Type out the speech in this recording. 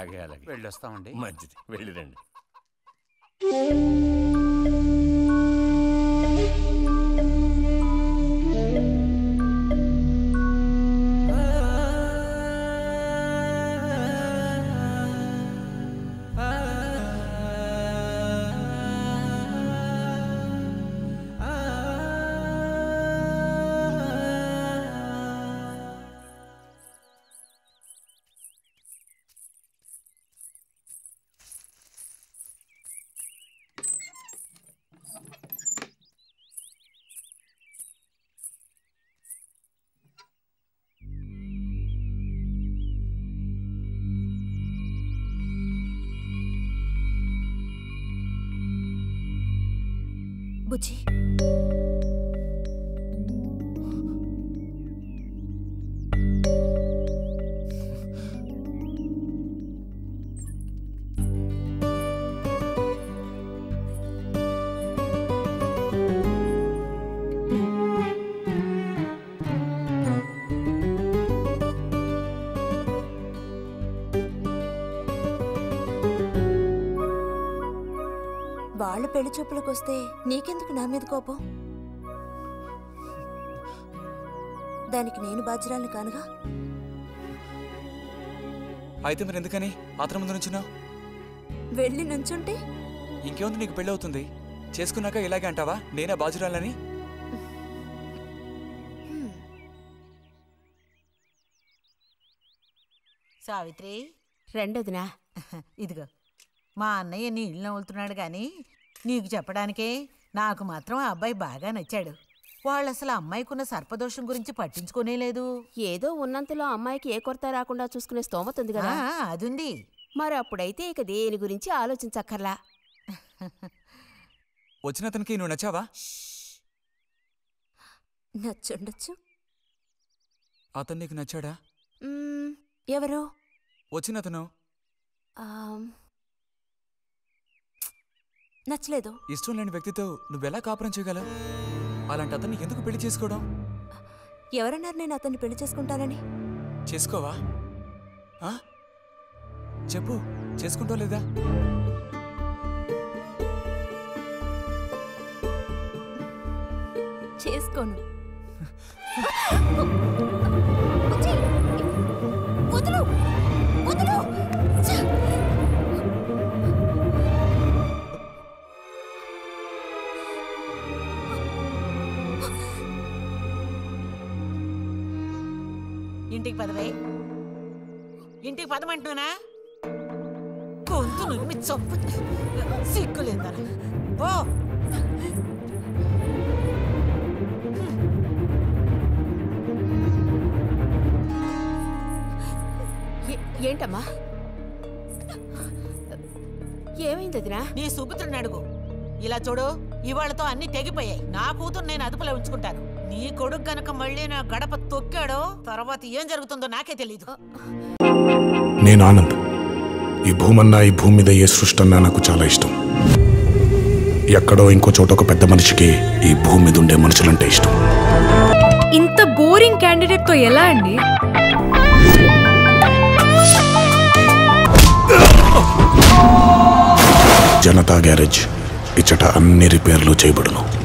అలాగే అలాగే వెళ్ళొస్తామండి. మంచిది. వెళ్ళిరండి. बुझी। వాళ్ళ పెళ్ళి చూపులకు వస్తే నీకెందుకు నా మీద కోపం? దానికి నేను బాధ్యురాలు కానుగా? అయితే మరి ఎందుకని? అతని ముందు నుంచున్నావు? వెళ్ళి నుంచుంటే? ఇంకేముంది నీకు పెళ్ళి అవుతుంది చేసుకున్నాక ఇలాగే అంటావా? నేనే బాజురాలని సావిత్రి. రెండోదినా? ఇదిగో. మా అన్నయ్య నీ ఇల్లు నవ్వులుతున్నాడు కానీ నీకు చెప్పడానికే నాకు మాత్రం ఆ అబ్బాయి బాగా నచ్చాడు. వాళ్ళు అసలు అమ్మాయికున్న సర్పదోషం గురించి పట్టించుకోనే లేదు. ఏదో ఉన్నంతలో అమ్మాయికి ఏ కొరత రాకుండా చూసుకునే స్తోమత ఉంది కదా. ఆ, అదుంది. మరి అప్పుడైతే ఇక దేని గురించి ఆలోచించక్కర్లా. వచ్చిన అతనికి నువ్వు నచ్చావా? నచ్చుండొచ్చు. అతను నీకు నచ్చాడా? ఎవరు? వచ్చిన అతను నచ్చలేదు. ఇష్టం లేని వ్యక్తితో నువ్వెలా కాపురం చేయగలవు? అలాంటి అతన్ని ఎందుకు పెళ్ళి చేసుకోవడం? ఎవరన్నారు నేను అతన్ని పెళ్ళి చేసుకుంటానని? చేసుకోవా? ఆ? చెప్పు చేసుకుంటావు లేదా? చేసుకోను. ఇంటికి పదవే. ఇంటికి పదమంటున్నా గొంతు నువ్వు చంపు సిగ్గులేదన ఓ. ఏంటమ్మా? ఏమైంది వదినా నీ సుపుత్రుని అడుగు. ఇలా చూడు. ఇవాళతో అన్ని తెగిపోయాయి. నా కూతురు నేను అదుపులో ఉంచుకుంటాను. నీ కొడుకు గనక మళ్ళీ నా గడప తొక్కాడో తర్వాత ఏం జరుగుతుందో నాకే తెలీదు. నేను ఆనంద్. ఈ భూమన్నా ఈ భూమి మీద ఏ సృష్టి అన్నా నాకు చాలా ఇష్టం. ఎక్కడో ఇంకో చోట ఒక పెద్ద మనిషికి ఈ భూమి మీద ఉండే మనుషులంటే ఇష్టం. ఇంత బోరింగ్ క్యాండిడేట్తో ఎలా అండి? జనతా గ్యారేజ్. ఇచ్చట అన్ని రిపేర్లు చేయబడును.